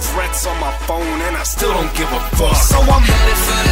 threats on my phone and I still don't give a fuck. So I'm headed for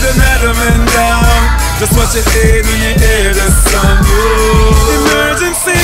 den adamant down. Just watch it fade when you hear the sun Emergency.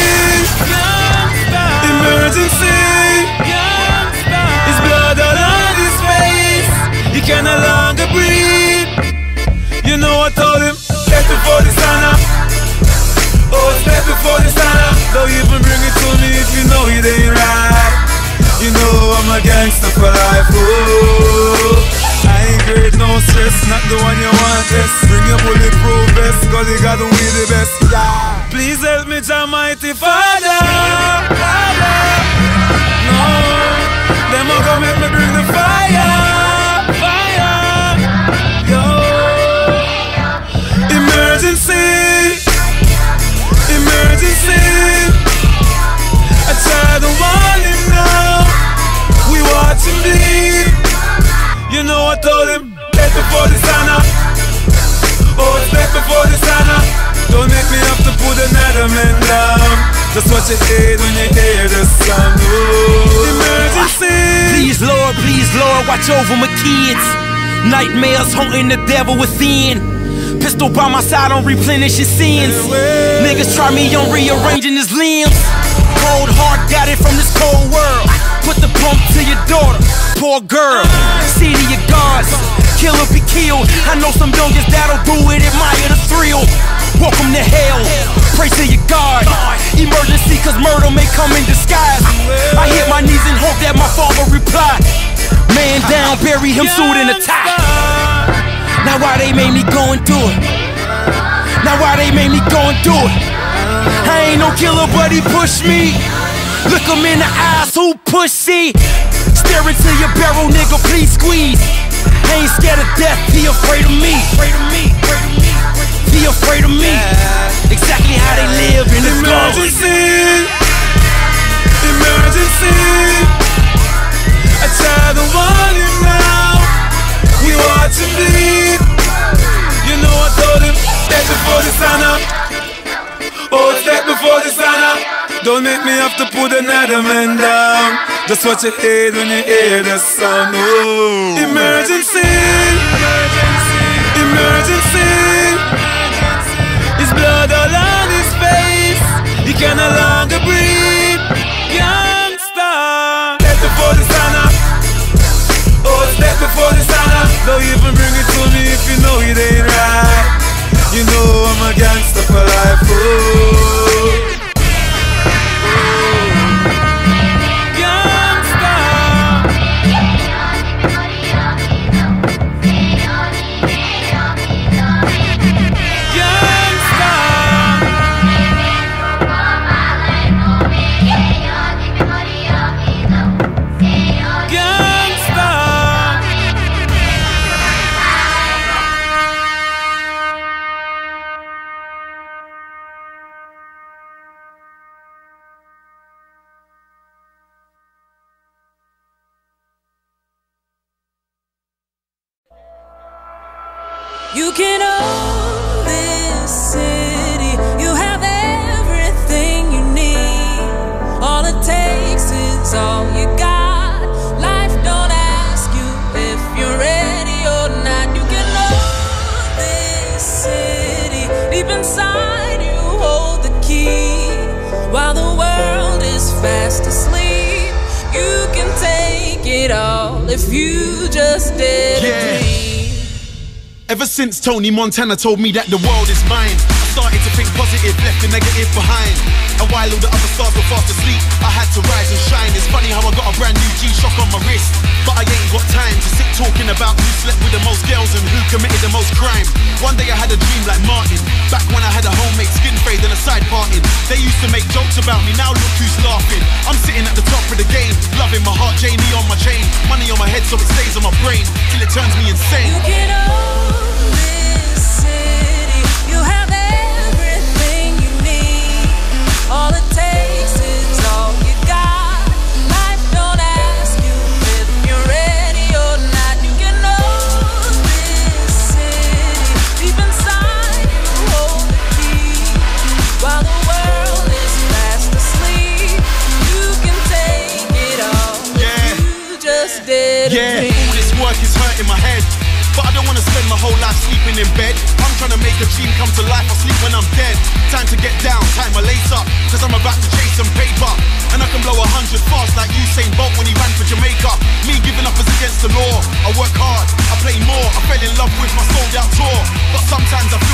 Just what you hear when you hear the sound. Oh, emergency. Please, Lord, please, Lord, watch over my kids. Nightmares haunting the devil within. Pistol by my side on replenishing sins. Niggas try me on rearranging his limbs. Cold heart got it from this cold world. Put the pump to your daughter, poor girl. See to your gods, kill or be killed. I know some youngest that'll do it, admire the thrill. Welcome to hell, pray to your God. Emergency, cause murder may come in disguise. I hit my knees and hope that my father reply. Man down, bury him suit in a tie. Now why they made me go and do it? Now why they made me go and do it? I ain't no killer, but he pushed me. Look him in the eyes, who pussy? Stare into your barrel, nigga, please squeeze. I ain't scared of death, be afraid of me. Afraid of me, afraid of me. Be afraid of me. Exactly how they live in ghost. Emergency. Emergency. I try to warn him now. We watch him bleed. You know I told him that before the sun up. Oh, step before the sun up. Don't make me have to put another man down. Just watch your head when you hear the sound. Oh, emergency. Emergency. His blood all on his face. He can no longer breathe. Youngster. Step before the sun up. Oh, step before the sun up. Don't even bring it to me if you know it ain't right. You know I'm a gangster for life. Oh. Since Tony Montana told me that the world is mine, I started to think negative behind. And while all the other stars were fast asleep, I had to rise and shine. It's funny how I got a brand new G-Shock on my wrist, but I ain't got time to sit talking about who slept with the most girls and who committed the most crime. One day I had a dream like Martin, back when I had a homemade skin fade and a side parting. They used to make jokes about me, now look who's laughing. I'm sitting at the top of the game, loving my heart, Jamie on my chain, money on my head so it stays on my brain till it turns me insane. You can own this city. You have Yeah. You got. Life don't ask you if you're ready or not. You can always see. Deep inside you hold the key. While the world is fast asleep, you can take it off. You just did it. Yeah, a dream. all this work is hurting my head. But I don't wanna spend my whole life sleeping in bed. I'm trying to make a dream come to life. I sleep But sometimes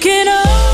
can own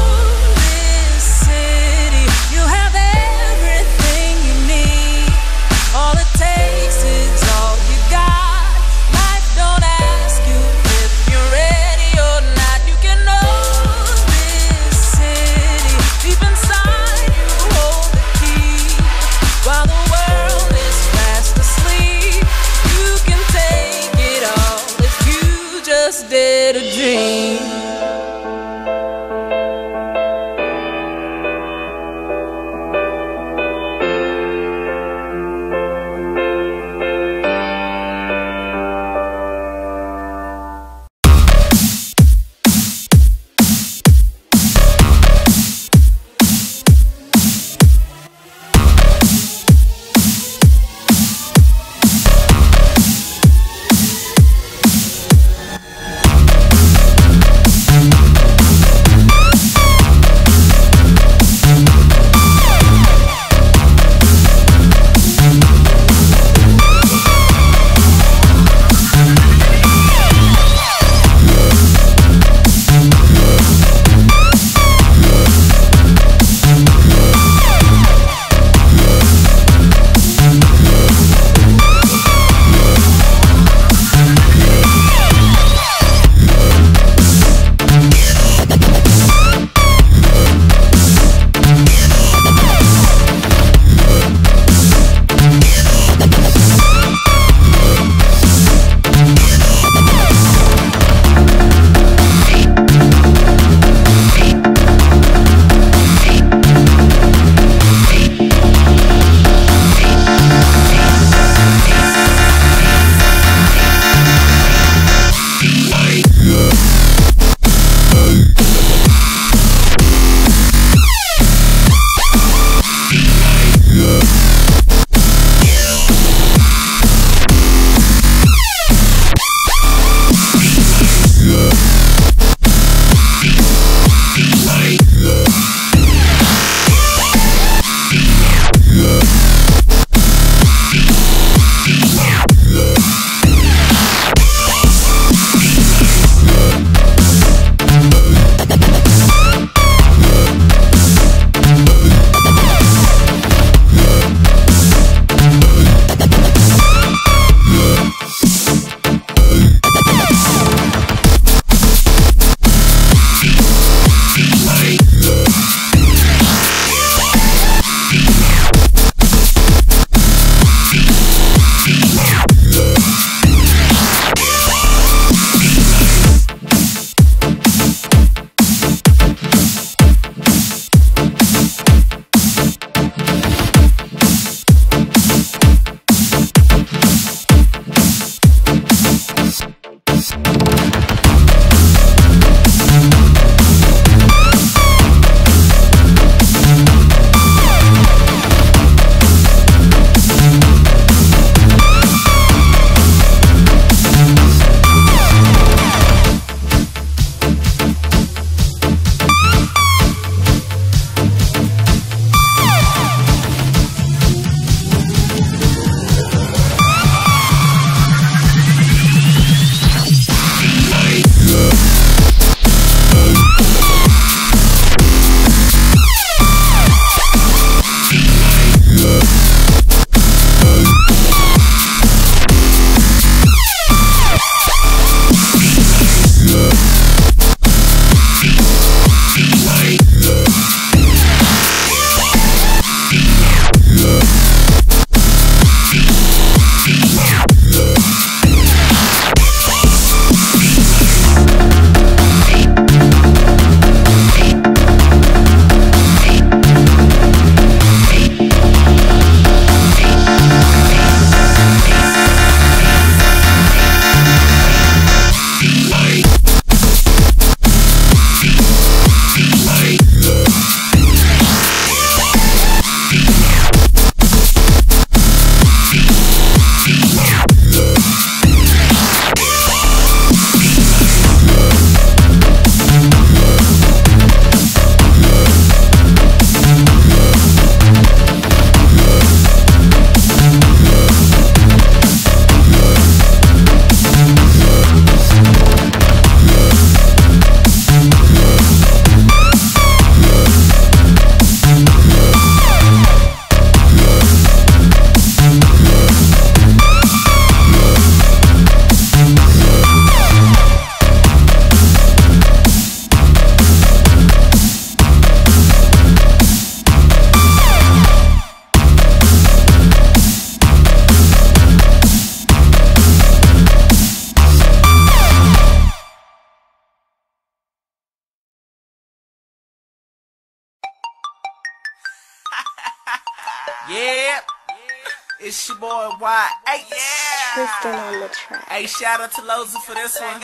It's your Y. Hey, yeah. Tristan on the track. Hey, shout out to Loza for this one.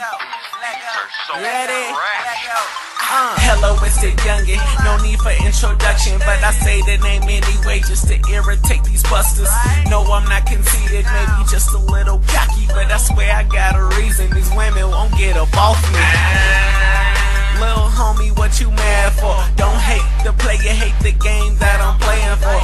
Ready? Uh, hello, it's the youngin'. No need for introduction, but I say the name anyway just to irritate these busters. No, I'm not conceited, maybe just a little cocky, but I swear I got a reason. These women won't get up off me. Little homie, what you mad for? Don't hate the player, hate the game that I'm playing for.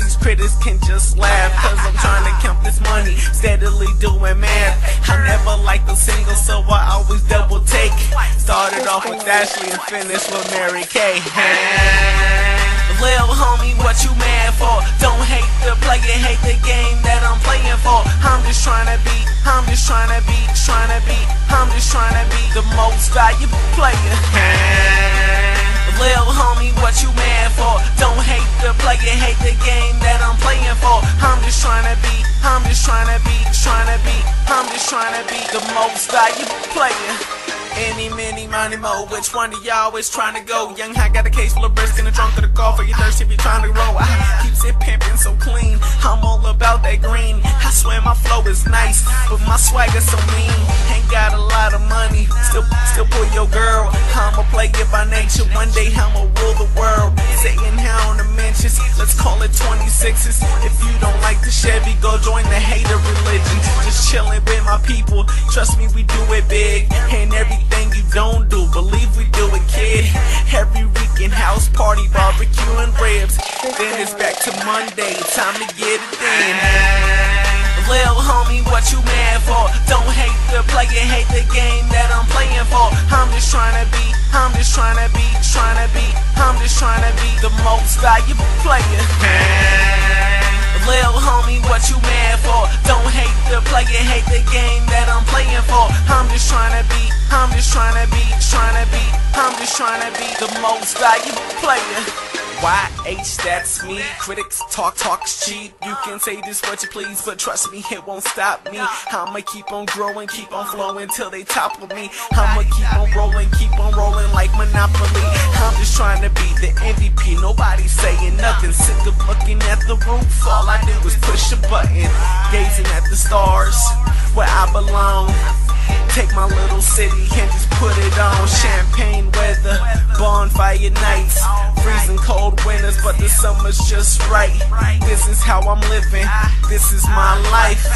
These critics can just laugh. Cause I'm trying to count this money, steadily doing math. I never liked the single, so I always double take. Started off with Ashley and finished with Mary Kay. Lil homie, what you mad for? Don't hate the player, hate the game that I'm playing for. I'm just trying to be, I'm just trying to be, trying to be, I'm just trying to be the most valuable player. Lil homie, what you mad for? Don't hate the player, hate the game that I'm playing for. I'm just trying to be, I'm just trying to be, trying to be, I'm just trying to be the most valuable player. Any, many, money, mo. Which one of y'all is trying to go? Young high got a case full of brisk in the trunk of the car for your thirsty be trying to roll. I keeps it pimping so clean. I'm all about that green. I swear my flow is nice, but my swagger so mean. Ain't got a lot of still pull your girl. I'ma play it by nature. One day I'ma rule the world. Sitting here on the mentions, let's call it 26s. If you don't like the Chevy, go join the hater religion. Just chilling with my people. Trust me, we do it big. And everything you don't do, believe we do it, kid. Every weekend house party, barbecue and ribs. Then it's back to Monday, time to get it in. Lil homie, what you mad for? Don't hate the player, hate the game that I'm playing for. I'm just trying to be, I'm just trying to be, trying to be, I'm just trying to be the most valuable player. Lil homie, what you mad for? Don't hate the player, hate the game that I'm playing for. I'm just trying to be, I'm just trying to be, trying to be, I'm just trying to be the most valuable player. YH, that's me. Critics talk, talk's cheap. You can say this what you please, but trust me, it won't stop me. I'ma keep on growing, keep on flowing till they topple me. I'ma keep on rolling, keep on rolling like Monopoly. I'm just trying to be the MVP. Nobody saying nothing. Sick of looking at the roof. All I do is push a button, gazing at the stars where I belong. Take my little city and just put it on. Champagne weather, bonfire nights, freezing cold winters, but the summer's just right. This is how I'm living, this is my life.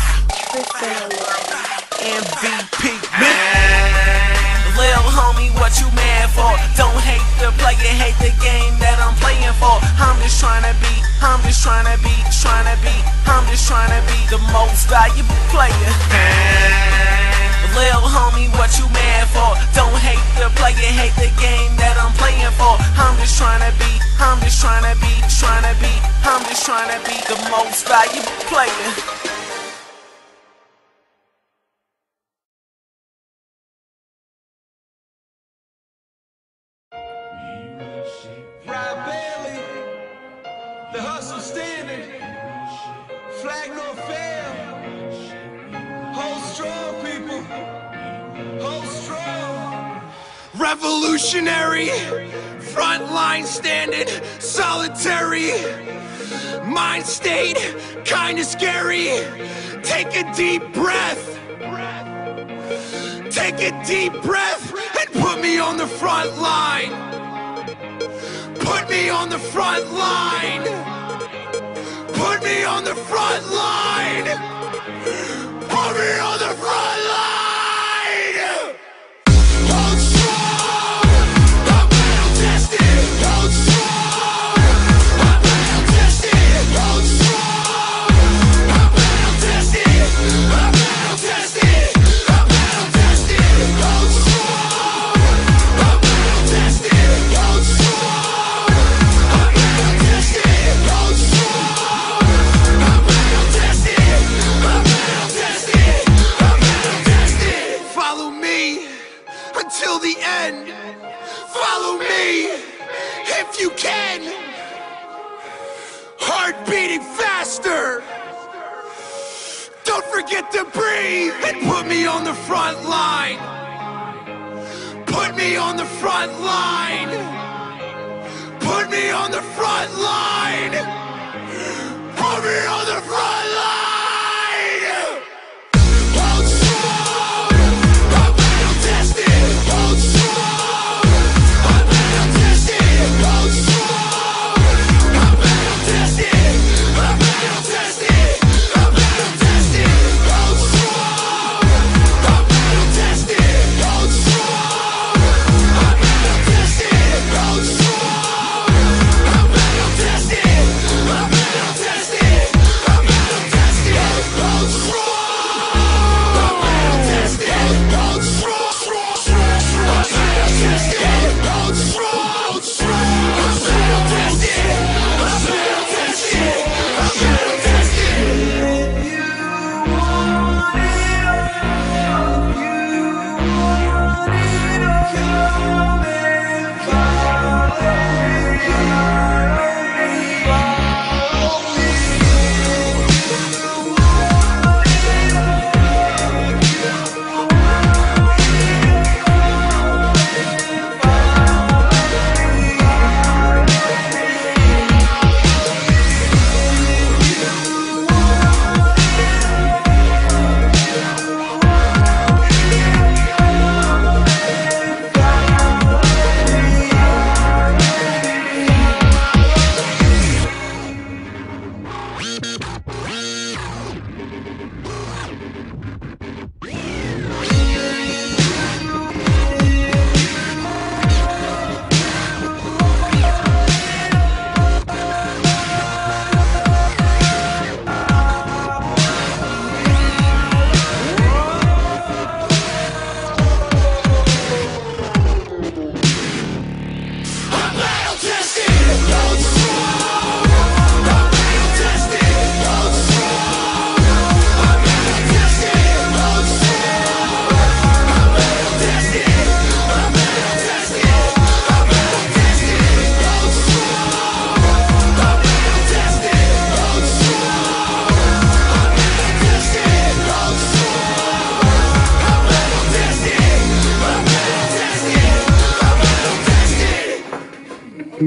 MVP, man. Lil homie, what you mad for? Don't hate the player, hate the game that I'm playing for. I'm just trying to be, I'm just trying to be, trying to be, I'm just trying to be the most valuable player. Lil homie, what you mad for? Don't hate the player, hate the game that I'm playing for. I'm just trying to be, I'm just trying to be, trying to be, I'm just trying to be the most valuable player. Rob Bailey, the hustle standing, flag no Revolutionary, front line standing, solitary. Mind state, kinda scary. Take a deep breath. Take a deep breath and put me on the front line. Put me on the front line. Put me on the front line. Put me on the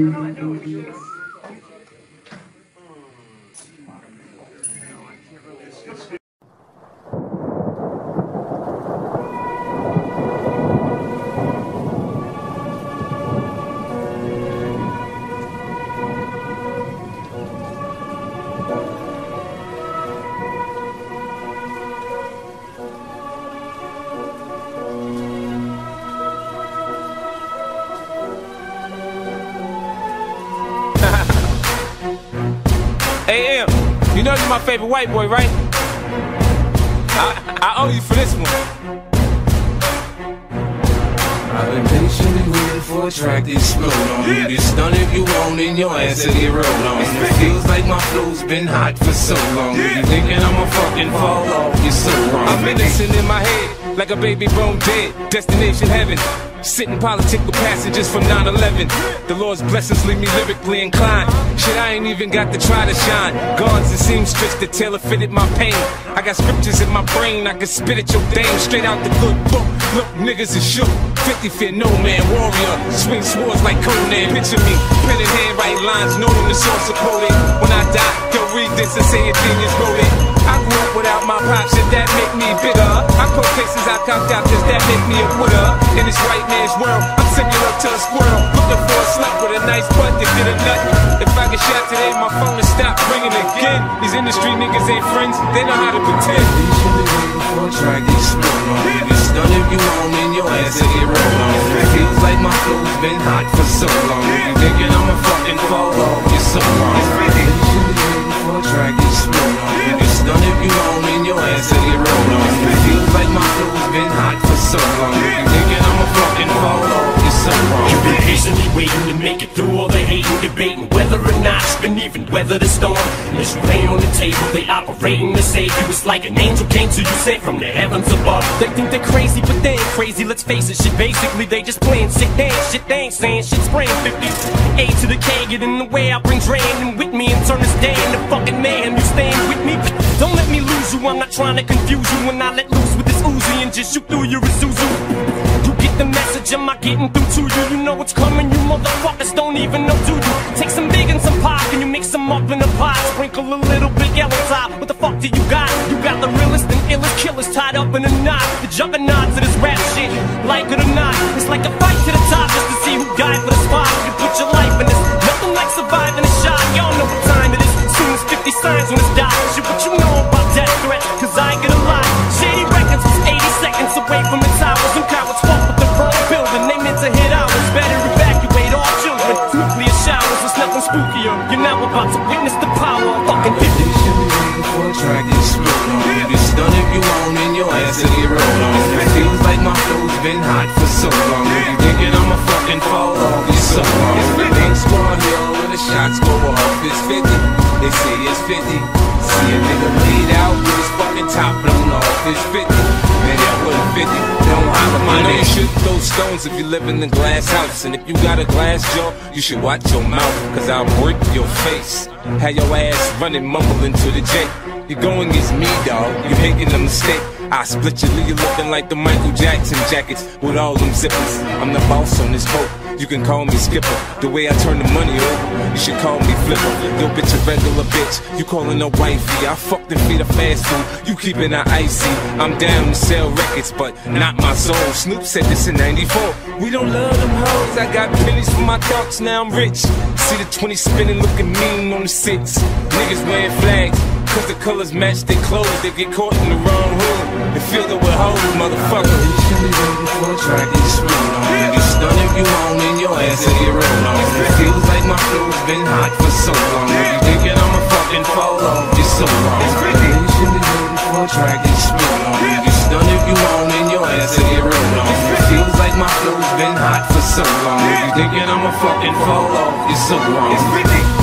tested. Hey, favorite white boy, right? I, I owe you for this one. I've been patiently waiting for a track to explode on you. Get stunned if you want and your ass to get rolled on. It feels like my flow's been hot for so long. You thinking I'ma fucking fall off? You're so wrong. I'm innocent in my head, like a baby bone dead. Destination heaven. Sitting politic with passengers from 9-11 The Lord's blessings leave me lyrically inclined. Shit, I ain't even got to try to shine. Guards and seamstress that tailor fitted my pain. I got scriptures in my brain, I can spit at your dame Straight out the good book, look, niggas is shook. 50 fear no man, warrior. Swing swords like Conan, picture me Pen in hand, write lines, know them the source of quoted When I die, go read this and say a genius wrote it I grew up without my pops, shit that make me bitter I quote cases I cocked out, cause that make me a quitter In this white man's world, I'm similar to a squirrel Looking for a slut with a nice butt to get a nut If I get shot today, my phone will stop ringing again These industry niggas ain't friends, they know how to pretend Patiently waiting for a track to explode on you. Get stunned if you want and your ass to get rolled on. Feels like my flow's been hot for so long. You thinking I'ma fucking fall off? You're so wrong. Patiently waiting for a track explode on if you want and your ass to get rolled on. Feels like my flow's been hot for so long. You thinking I'ma fucking fall? You're so wrong. You've been patiently waiting to make it through even weather the storm. And as you lay on the table, they operating to save you. It's like an angel came to you, sent from the heavens above. They think they're crazy, but they ain't crazy. Let's face it, shit. Basically, they just playing sick dance. Shit, they ain't saying shit. Spraying 50. A to the K, get in the way. I bring Dre in with me and turn this day into fucking mayhem. You staying with me? Don't let me lose you. I'm not trying to confuse you when I let loose with this Uzi and just shoot through your Isuzu. You am I getting through to you. You know what's coming, you motherfuckers don't even know, do you? Take some big and some Pac, and you mix them up in a pot. Sprinkle a little bit yellow top. What the fuck do you got? You got the realest and illest killers tied up in a knot. The juggernauts of this rap shit, like it or not. It's like a fight to the top just to see who died for the spot. You put your life in this, nothing like surviving a shot. Y'all know what time it is. Soon as 50 signs on his die. Shit, what you showers, spookier. You're now about to witness the power of fucking 50. for a track and split on. You get if you want and your ass will get rolled on. It feels like my flow's been hot for so long. You thinking I'ma fucking fall off, you so wrong It's Big Squad Hill when the shots go off It's 50, they say it's 50 See a nigga bleed out with his fucking top blown off It's 50, man that wasn't 50 Don't holler my name should throw stones if you live in a glass house. And if you got a glass jaw, you should watch your mouth. Cause I'll break your face. Have your ass running mumbling to the J. You're going against me, dawg. You're making a mistake. I split your lead looking like the Michael Jackson jackets with all them zippers. I'm the boss on this boat. You can call me Skipper. The way I turn the money over, you should call me Flipper. Yo, bitch, a regular bitch. You calling a wifey. I fucked and feed a fast food. You keeping her icy. I'm down to sell records, but not my soul. Snoop said this in 94. We don't love them hoes. I got pennies for my thoughts, now I'm rich. See the 20 spinning, looking mean on the six. Niggas wearing flags. Cause the colors match their clothes, they get caught in the wrong hood and fill it with hoes, motherfucker. Patiently waiting for a track to spin on. You get stunned if you want and your ass will get rolled on. It feels like my flow's been hot for so long. You thinking I'ma fucking fall off, you're so wrong. Patiently waiting for a track on. You get stunned if you want and your ass will get rolled on. It feels like my flow's been hot for so long. You thinking I'ma fucking fall off, you're so wrong.